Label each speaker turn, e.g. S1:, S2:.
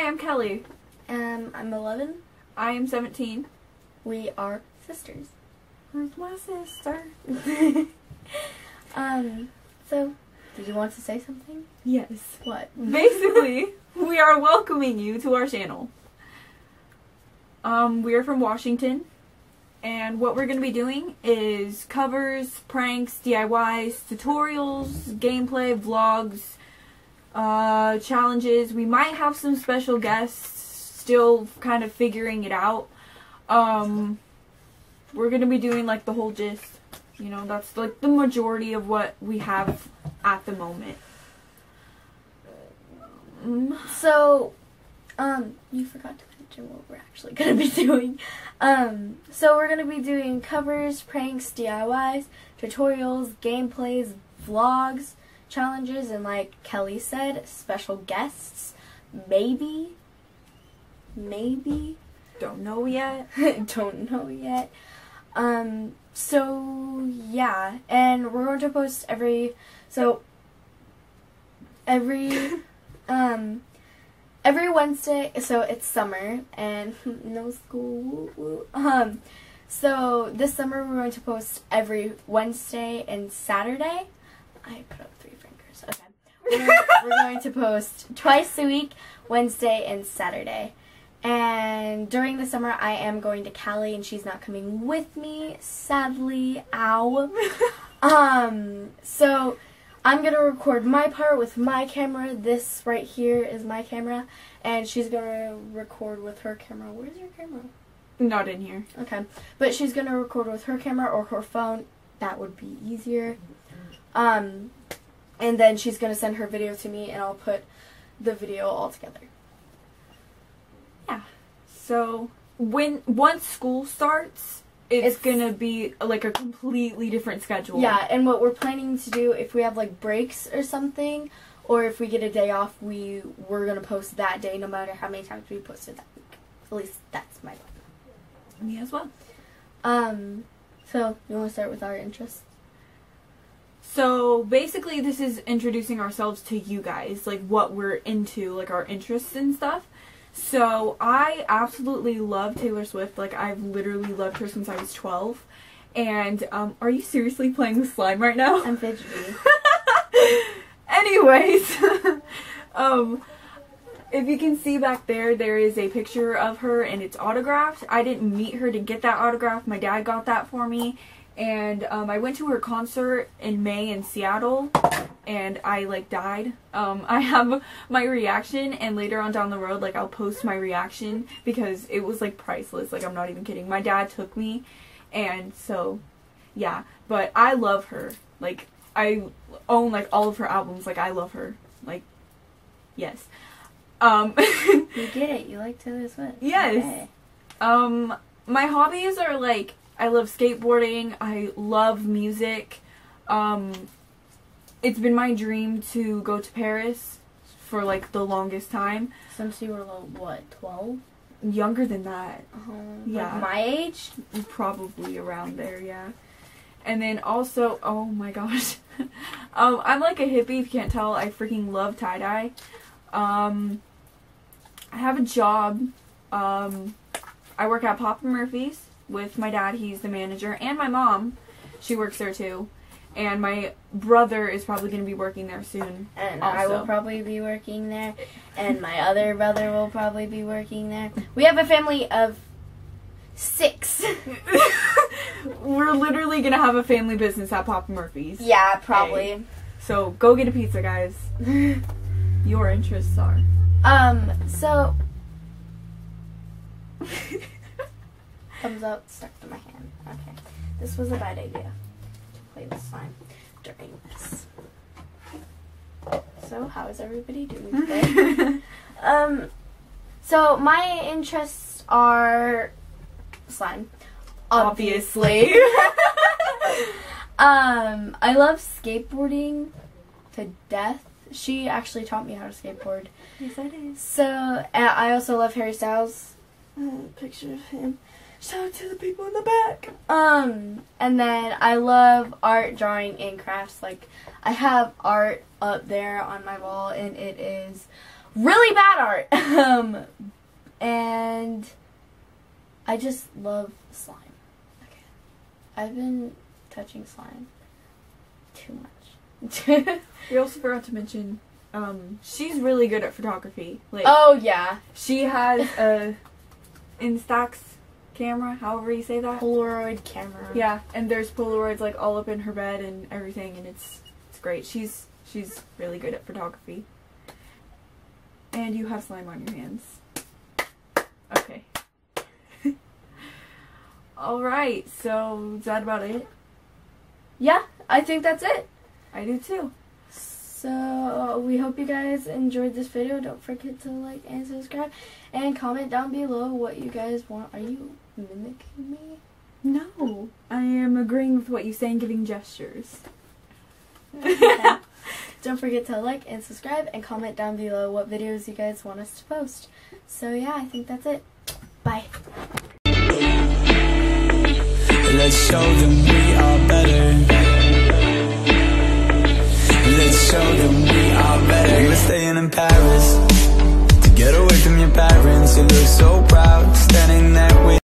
S1: Hi, I'm Piper.
S2: Hi, I'm Kelly.
S1: Um, I'm 11.
S2: I am 17.
S1: We are sisters.
S2: Where's my sister?
S1: um, so, did you want to say something?
S2: Yes.
S1: What?
S2: Basically, we are welcoming you to our channel. Um, we are from Washington, and what we're going to be doing is covers, pranks, DIYs, tutorials, gameplay, vlogs, uh, challenges. We might have some special guests, still kind of figuring it out. Um, we're going to be doing like the whole gist. You know, that's like the majority of what we have at the moment.
S1: So, um, you forgot to mention what we're actually going to be doing. Um, so we're going to be doing covers, pranks, DIYs, tutorials, gameplays, vlogs, challenges, and like Kelly said, special guests. Maybe. Maybe.
S2: don't know yet.
S1: Don't know yet. Um, so yeah, and we're going to post every so every um every Wednesday. So it's summer and no school. Um, so this summer we're going to post every Wednesday and Saturday. I put up three fingers. Okay. We're, we're going to post twice a week, Wednesday and Saturday. And during the summer, I am going to Cali, and she's not coming with me, sadly. Ow. um, so I'm gonna record my part with my camera. This right here is my camera, and she's gonna record with her camera. Where's your camera?
S2: Not in here.
S1: Okay, but she's gonna record with her camera or her phone. That would be easier. Um, and then she's gonna send her video to me, and I'll put the video all together. Yeah.
S2: So when once school starts, it's,
S1: It's-
S2: gonna be like a completely different schedule.
S1: Yeah, and what we're planning to do if we have like breaks or something, or if we get a day off, we we're gonna post that day, no matter how many times we posted that week. At least that's my plan.
S2: me as well.
S1: Um, so you want to start with our interests?
S2: So basically, this is introducing ourselves to you guys, like what we're into, like our interests and stuff. So I absolutely love Taylor Swift. Like I've literally loved her since I was twelve. And um, are you seriously playing with slime right now?
S1: I'm fidgety.
S2: Anyways, um, if you can see back there, there is a picture of her and it's autographed. I didn't meet her to get that autograph. My dad got that for me. And um, I went to her concert in May in Seattle and I like died. Um, I have my reaction and later on down the road, like I'll post my reaction because it was like priceless. Like I'm not even kidding. My dad took me and so yeah, but I love her. Like I own like all of her albums. Like I love her. Like yes. Um
S1: you get it. You like Taylor Swift.
S2: Yes.
S1: Okay.
S2: um my hobbies are like I love skateboarding, I love music. Um it's been my dream to go to Paris for like the longest time.
S1: Since you were like, what twelve?
S2: Younger than that.
S1: Um,
S2: Yeah.
S1: Like my age.
S2: Probably around there, yeah. And then also, oh my gosh. um, I'm like a hippie, if you can't tell. I freaking love tie dye. Um, I have a job. Um, I work at Papa Murphy's with my dad, he's the manager, and my mom. She works there too. And my brother is probably going to be working there soon.
S1: And I will probably be working there, and my other brother will probably be working there. We have a family of six.
S2: We're literally going to have a family business at Papa Murphy's.
S1: yeah, probably.
S2: So go get a pizza, guys. Your interests are.
S1: um, so thumbs up stuck to my hand. Okay, this was a bad idea to play with slime during this. So, how is everybody doing today? um, so my interests are slime,
S2: Obviously.
S1: um, I love skateboarding to death. She actually taught me how to skateboard.
S2: yes, it is.
S1: So I also love Harry Styles. Uh, picture of him. Shout out to the people in the back. Um, and then I love art, drawing, and crafts. Like I have art up there on my wall, and it is really bad art. um, and I just love slime. Okay. I've been touching slime too much.
S2: We also forgot to mention, um, she's really good at photography. Like,
S1: oh yeah,
S2: she has a Instax camera, however you say that.
S1: Polaroid camera.
S2: Yeah, and there's Polaroids like all up in her bed and everything, and it's it's great. She's she's really good at photography. And you have slime on your hands. Okay. all right. So is that about it?
S1: Yeah, I think that's it.
S2: I do too.
S1: So we hope you guys enjoyed this video. Don't forget to like and subscribe and comment down below what you guys want. Are you mimicking me?
S2: No, I am agreeing with what you say and giving gestures.
S1: Don't forget to like and subscribe and comment down below what videos you guys want us to post. So yeah, I think that's it. Bye.
S3: Let's show them we are better. Let's show them we are better. We're staying in Paris to get away from your parents. You look so.